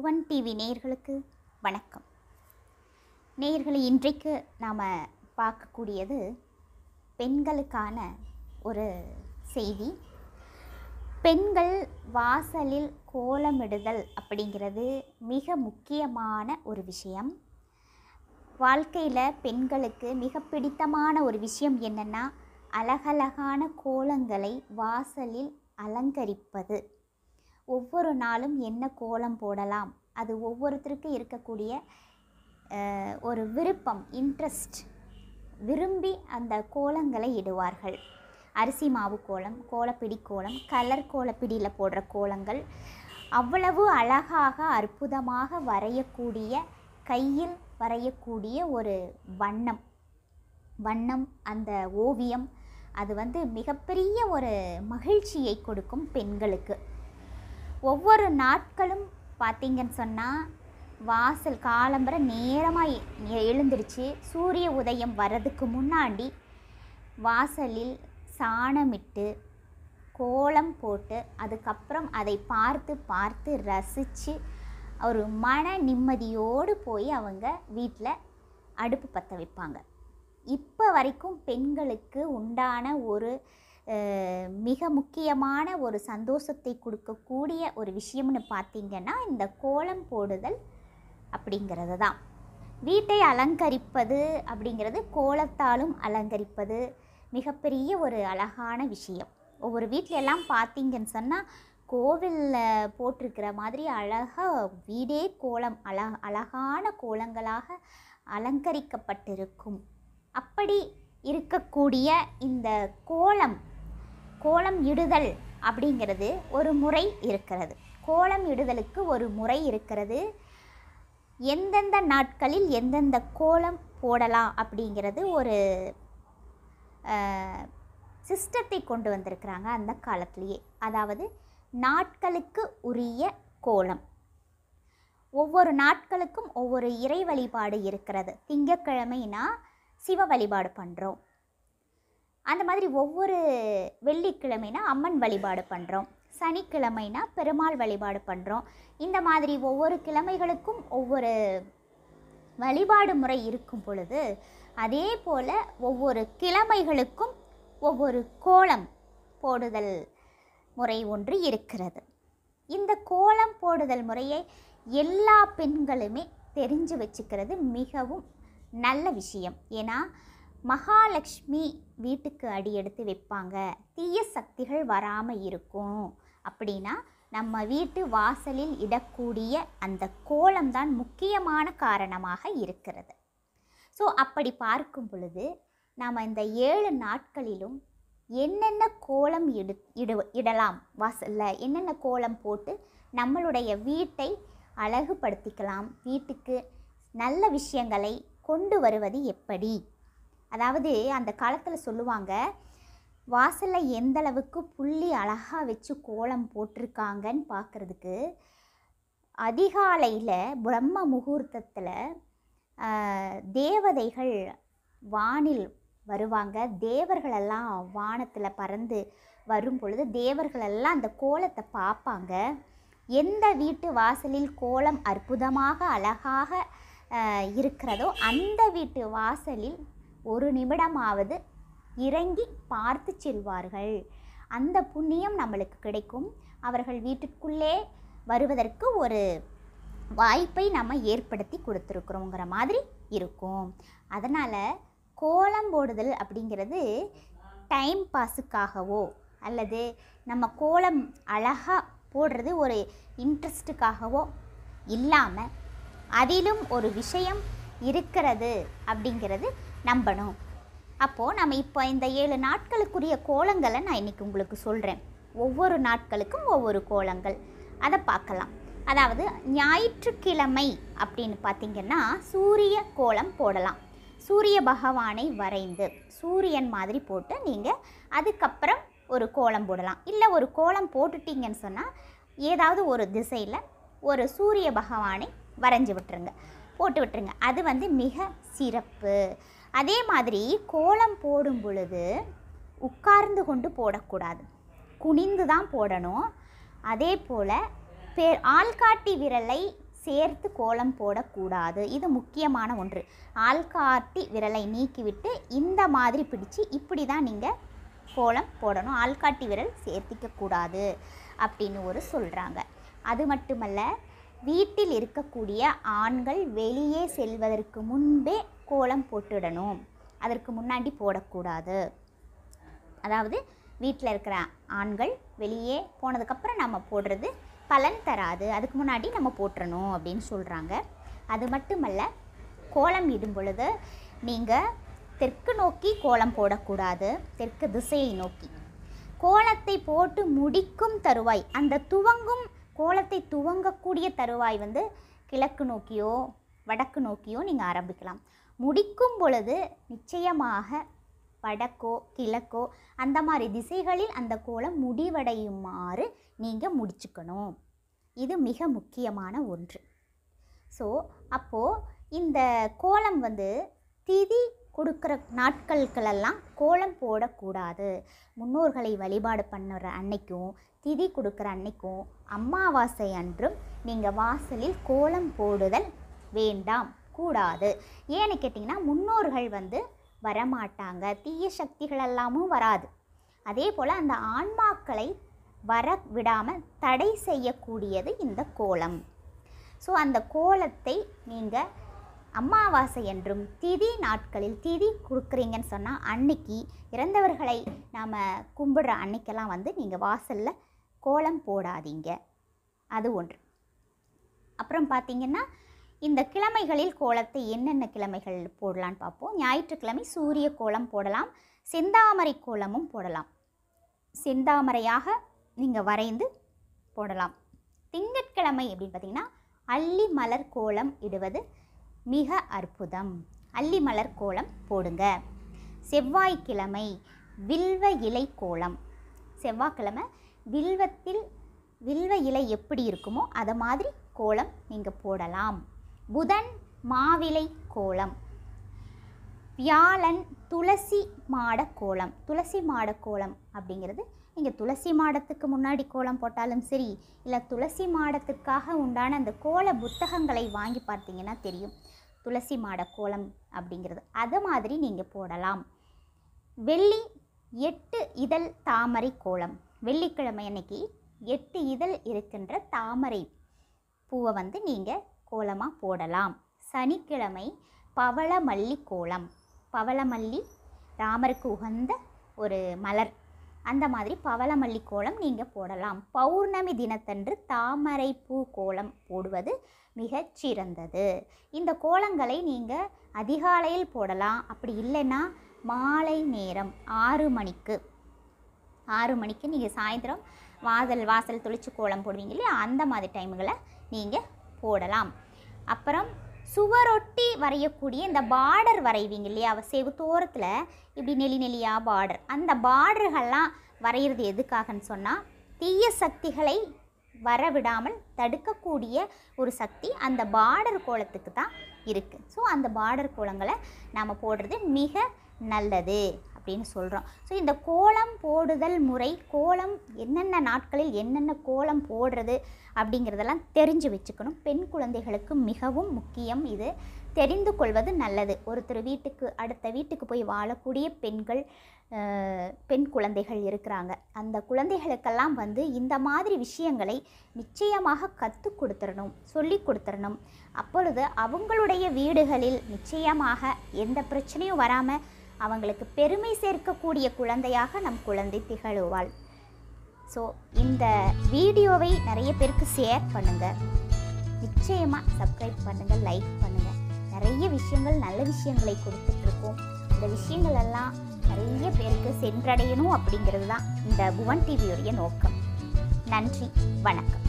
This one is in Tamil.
ஒன் டிவி நேயர்களுக்கு வணக்கம். நேயர்களை இன்றைக்கு நாம் பார்க்கக்கூடியது பெண்களுக்கான ஒரு செய்தி. பெண்கள் வாசலில் கோலமிடுதல் அப்படிங்கிறது மிக முக்கியமான ஒரு விஷயம். வாழ்க்கையில் பெண்களுக்கு மிக பிடித்தமான ஒரு விஷயம் என்னென்னா அழகழகான கோலங்களை வாசலில் அலங்கரிப்பது. ஒவ்வொரு நாளும் என்ன கோலம் போடலாம்? அது ஒவ்வொருத்தருக்கு இருக்கக்கூடிய ஒரு விருப்பம் இன்ட்ரெஸ்ட் விரும்பி அந்த கோலங்களை இடுவார்கள். அரிசி மாவு கோலம் கோலப்பிடி கோலம் கலர் கோலப்பிடியில் போடுற கோலங்கள். அவ்வளவு அழகாக அற்புதமாக வரையக்கூடிய கையில் வரையக்கூடிய ஒரு வண்ணம். வண்ணம் அந்த ஓவியம். அது வந்து மிகப்பெரிய ஒரு மகிழ்ச்சியை கொடுக்கும் பெண்களுக்கு. ஒவ்வொரு நாட்களும் பார்த்தீங்கன்னு சொன்னால் வாசல் காலம்பரை நேரமாக எழுந்திருச்சு சூரிய உதயம் வர்றதுக்கு முன்னாடி வாசலில் சாணமிட்டு கோலம் போட்டு அதுக்கப்புறம் அதை பார்த்து பார்த்து ரசித்து ஒரு மன நிம்மதியோடு போய் அவங்க வீட்டில் அடுப்பு பற்ற வைப்பாங்க. இப்போ வரைக்கும் பெண்களுக்கு உண்டான ஒரு மிக முக்கியமான ஒரு சந்தோஷத்தை கொடுக்கக்கூடிய ஒரு விஷயம்னு பார்த்திங்கன்னா இந்த கோலம் போடுதல் அப்படிங்கிறது தான் வீட்டை அலங்கரிப்பது அப்படிங்கிறது கோலத்தாலும் அலங்கரிப்பது மிகப்பெரிய ஒரு அழகான விஷயம். ஒவ்வொரு வீட்டிலெல்லாம் பார்த்திங்கன்னு பார்த்தீங்கன்னு சொன்னால் கோவிலில் போட்டிருக்கிற மாதிரி அழகாக வீடே கோலம் அழ அழகான கோலங்களாக அலங்கரிக்கப்பட்டிருக்கும். அப்படி இருக்கக்கூடிய இந்த கோலம் கோலம் இடுதல் அப்படிங்கிறது ஒரு முறை இருக்கிறது. கோலம் இடுதலுக்கு ஒரு முறை இருக்கிறது. எந்தெந்த நாட்களில் எந்தெந்த கோலம் போடலாம் அப்படிங்கிறது ஒரு சிஸ்டத்தை கொண்டு வந்திருக்கிறாங்க அந்த காலத்திலேயே. அதாவது நாட்களுக்கு உரிய கோலம் ஒவ்வொரு நாட்களுக்கும் ஒவ்வொரு இறை வழிபாடு இருக்கிறது. திங்கக்கிழமைனா சிவ வழிபாடு பண்ணுறோம் அந்த மாதிரி ஒவ்வொரு வெள்ளிக்கிழமைனா அம்மன் வழிபாடு பண்ணுறோம் சனிக்கிழமைனா பெருமாள் வழிபாடு பண்ணுறோம் இந்த மாதிரி ஒவ்வொரு கிழமைகளுக்கும் ஒவ்வொரு வழிபாடு முறை இருக்கும் பொழுது அதே போல் ஒவ்வொரு கிழமைகளுக்கும் ஒவ்வொரு கோலம் போடுதல் முறை ஒன்று இருக்கிறது. இந்த கோலம் போடுதல் முறையை எல்லா பெண்களுமே தெரிஞ்சு வச்சுக்கிறது மிகவும் நல்ல விஷயம். ஏன்னா மகாலட்சுமி வீட்டுக்கு அடி எடுத்து வைப்பாங்க. தீய சக்திகள் வராமல் இருக்கும். அப்படின்னா நம்ம வீட்டு வாசலில் இடக்கூடிய அந்த கோலம்தான் முக்கியமான காரணமாக இருக்கிறது. ஸோ அப்படி பார்க்கும் பொழுது நாம் இந்த ஏழு நாட்களிலும் என்னென்ன கோலம் இடு இடு இடலாம்? வாசலில் என்னென்ன கோலம் போட்டு நம்மளுடைய வீட்டை அழகுபடுத்திக்கலாம்? வீட்டுக்கு நல்ல விஷயங்களை கொண்டு வருவது எப்படி? அதாவது அந்த காலத்தில் சொல்லுவாங்க வாசலில் எந்தளவுக்கு புள்ளி அழகாக வச்சு கோலம் போட்டிருக்காங்கன்னு பார்க்குறதுக்கு அதிகாலையில் பிரம்ம முகூர்த்தத்தில் தேவதைகள் வானில் வருவாங்க. தேவர்களெல்லாம் வானத்தில் பறந்து வரும் பொழுது தேவர்களெல்லாம் அந்த கோலத்தை பார்ப்பாங்க எந்த வீட்டு வாசலில் கோலம் அற்புதமாக அழகாக இருக்கிறதோ அந்த வீட்டு வாசலில் ஒரு நிமிடமாவது இறங்கி பார்த்து செல்வார்கள். அந்த புண்ணியம் நம்மளுக்கு கிடைக்கும். அவர்கள் வீட்டுக்குள்ளே வருவதற்கு ஒரு வாய்ப்பை நம்ம ஏற்படுத்தி கொடுத்துருக்குறோங்கிற மாதிரி இருக்கும். அதனால் கோலம் போடுதல் அப்படிங்கிறது டைம் பாஸுக்காகவோ அல்லது நம்ம கோலம் அழகாக போடுறது ஒரு இன்ட்ரெஸ்ட்டுக்காகவோ இல்லாமல் அதிலும் ஒரு விஷயம் இருக்கிறது அப்படிங்கிறது நம்பணும். அப்போது நம்ம இப்போ இந்த ஏழு நாட்களுக்குரிய கோலங்களை நான் இன்றைக்கி உங்களுக்கு சொல்கிறேன் ஒவ்வொரு நாட்களுக்கும் ஒவ்வொரு கோலங்கள். அதை பார்க்கலாம். அதாவது ஞாயிற்றுக்கிழமை அப்படின்னு பார்த்தீங்கன்னா சூரிய கோலம் போடலாம். சூரிய பகவானை வரைந்து சூரியன் மாதிரி போட்டு நீங்கள் அதுக்கப்புறம் ஒரு கோலம் போடலாம். இல்லை ஒரு கோலம் போட்டுட்டீங்கன்னு சொன்னால் ஏதாவது ஒரு திசையில் ஒரு சூரிய பகவானை வரைஞ்சி விட்டுருங்க. போட்டு விட்டுருங்க. அது வந்து மிக சிறப்பு. அதே மாதிரி கோலம் போடும் பொழுது உட்கார்ந்து கொண்டு போடக்கூடாது. குனிந்து தான் போடணும். அதே போல் பே ஆள்காட்டி விரலை சேர்த்து கோலம் போடக்கூடாது. இது முக்கியமான ஒன்று. ஆள்காட்டி விரலை நீக்கிவிட்டு இந்த மாதிரி பிடிச்சு இப்படி தான் நீங்கள் கோலம் போடணும். ஆள்காட்டி விரல் சேர்த்திக்க கூடாது அப்படின்னு ஒரு சொல்கிறாங்க அது மட்டுமல்ல வீட்டில் இருக்கக்கூடிய ஆண்கள் வெளியே செல்வதற்கு முன்பே கோலம் போட்டுடணும். அதற்கு முன்னாடி போடக்கூடாது. அதாவது வீட்டில் இருக்கிற ஆண்கள் வெளியே போனதுக்கப்புறம் நம்ம போடுறது பலன் தராது. அதுக்கு முன்னாடி நம்ம போட்டுறணும் அப்படின்னு சொல்கிறாங்க அது மட்டுமல்ல கோலம் இடும் பொழுது நீங்கள் தெற்கு நோக்கி கோலம் போடக்கூடாது. தெற்கு திசையை நோக்கி. கோலத்தை போட்டு முடிக்கும் தருவாய். அந்த துவங்கும் கோலத்தை துவங்கக்கூடிய தருவாய் வந்து கிழக்கு நோக்கியோ வடக்கு நோக்கியோ நீங்கள் ஆரம்பிக்கலாம். முடிக்கும் பொழுது நிச்சயமாக வடக்கோ கிழக்கோ அந்த மாதிரி திசைகளில் அந்த கோலம் முடிவடையுமாறு நீங்கள் முடிச்சுக்கணும். இது மிக முக்கியமான ஒன்று. ஸோ அப்போது இந்த கோலம் வந்து திதி கொடுக்குற நாட்களுக்கெல்லாம் கோலம் போடக்கூடாது. முன்னோர்களை வழிபாடு பண்ணுற அன்னைக்கும் திதி கொடுக்குற அன்னைக்கும் அமாவாசை அன்றும் நீங்கள் வாசலில் கோலம் போடுதல் வேண்டாம். கூடாது ஏன்னு கேட்டிங்கன்னா முன்னோர்கள் வந்து வரமாட்டாங்க. தீய சக்திகள் எல்லாமும் வராது. அதே போல் அந்த ஆன்மாக்களை வர விடாமல் தடை செய்யக்கூடியது இந்த கோலம். ஸோ அந்த கோலத்தை நீங்கள் அமாவாசை என்றும் திதி நாட்களில் திதி கொடுக்குறீங்கன்னு சொன்னால் அன்னைக்கு இறந்தவர்களை நாம் கும்பிடுற அன்னைக்கெல்லாம் வந்து நீங்கள் வாசலில் கோலம் போடாதீங்க. அது ஒன்று. அப்புறம் பார்த்திங்கன்னா இந்த கிழமைகளில் கோலத்தை என்னென்ன கிழமைகள் போடலான்னு பார்ப்போம். ஞாயிற்றுக்கிழமை சூரிய கோலம் போடலாம் செந்தாமரை கோலமும் போடலாம். செந்தாமரையாக நீங்கள் வரைந்து போடலாம். திங்கட்கிழமை அப்படின்னு பார்த்தீங்கன்னா அல்லி மலர் கோலம் இடுவது மிக அற்புதம். அல்லி மலர் கோலம் போடுங்க. செவ்வாய்க்கிழமை வில்வ இலை கோலம். செவ்வாய்க்கிழமை வில்வத்தில் வில்வ இலை எப்படி இருக்குமோ அதை மாதிரி கோலம் நீங்கள் போடலாம். புதன் மாவிலை கோலம். வியாழன் துளசி மாட கோலம். துளசி மாட கோலம் அப்படிங்கிறது நீங்கள் துளசி மாடத்துக்கு முன்னாடி கோலம் போட்டாலும் சரி இல்லை துளசி மாடத்துக்காக உண்டான அந்த கோல புத்தகங்களை வாங்கி பார்த்தீங்கன்னா தெரியும். துளசி மாட கோலம் அப்படிங்கிறது. அது மாதிரி நீங்கள் போடலாம். வெள்ளி எட்டு இதழ் தாமரை கோலம். வெள்ளிக்கிழமை அன்னைக்கு எட்டு இதழ் இருக்கின்ற தாமரை பூவை வந்து நீங்கள் கோலமாக போடலாம். சனிக்கிழமை பவளமல்லி கோலம். பவளமல்லி ராமருக்கு உகந்த ஒரு மலர். அந்த மாதிரி பவளமல்லி கோலம் நீங்கள் போடலாம். பௌர்ணமி தினத்தன்று தாமரை பூ கோலம் போடுவது மிகச்சிறந்தது இந்த கோலங்களை நீங்கள் அதிகாலையில் போடலாம். அப்படி இல்லைன்னா மாலை நேரம் ஆறு மணிக்கு. ஆறு மணிக்கு நீங்கள் சாயந்தரம் வாசல் வாசல் தொளிச்சு கோலம் போடுவீங்க இல்லையா? அந்த மாதிரி டைமுகளை நீங்கள் போடலாம். அப்புறம் சுவரொட்டி வரையக்கூடிய இந்த பார்டர் வரைவீங்க இல்லையா? செவுத்தோரத்தில் இப்படி நெளி நெளியாக பார்டர் அந்த பார்டர்கள்லாம் வரைகிறது எதுக்காகன்னு சொன்னால் தீய சக்திகளை வரவிடாமல் தடுக்கக்கூடிய ஒரு சக்தி அந்த பார்டர் கோலத்துக்கு தான் இருக்குது ஸோ அந்த பார்டர் கோலங்களை நாம் போடுறது மிக நல்லது. அப்படின்னு சொல்கிறோம் ஸோ இந்த கோலம் போடுதல் முறை கோலம் என்னென்ன நாட்களில் என்னென்ன கோலம் போடுறது அப்படிங்கிறதெல்லாம் தெரிஞ்சு வச்சுக்கணும். பெண் குழந்தைகளுக்கு மிகவும் முக்கியம் இது. தெரிந்து கொள்வது நல்லது. ஒருத்தர் வீட்டுக்கு அடுத்த வீட்டுக்கு போய் வாழக்கூடிய பெண்கள் பெண் குழந்தைகள் இருக்கிறாங்க. அந்த குழந்தைகளுக்கெல்லாம் வந்து இந்த மாதிரி விஷயங்களை நிச்சயமாக கற்றுக் கொடுத்துடணும் சொல்லி கொடுத்துடணும். அப்பொழுது அவங்களுடைய வீடுகளில் நிச்சயமாக எந்த பிரச்சனையும் வராமல் அவங்களுக்கு பெருமை சேர்க்கக்கூடிய குழந்தையாக நம் குழந்தை திகழுவாள். ஸோ இந்த வீடியோவை நிறைய பேருக்கு ஷேர் பண்ணுங்கள் நிச்சயமாக சப்ஸ்கிரைப் பண்ணுங்கள் லைக் பண்ணுங்கள் நிறைய விஷயங்கள் நல்ல விஷயங்களை கொடுத்துட்ருக்கோம். இந்த விஷயங்கள் எல்லாம் நிறைய பேருக்கு சென்றடையணும் அப்படிங்கிறது தான் இந்த புவன் டிவியுடைய நோக்கம். நன்றி வணக்கம்.